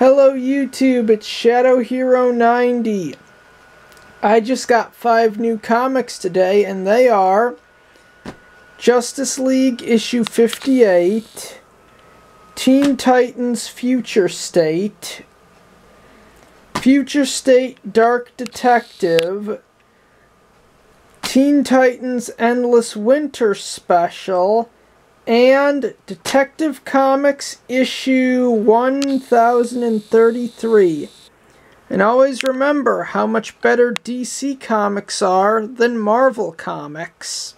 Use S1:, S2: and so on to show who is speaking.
S1: Hello YouTube, it's Shadow Hero 90. I just got five new comics today and they are Justice League issue 58, Teen Titans Future State, Future State Dark Detective, Teen Titans Endless Winter Special, and Detective Comics issue 1033. And always remember how much better DC Comics are than Marvel Comics.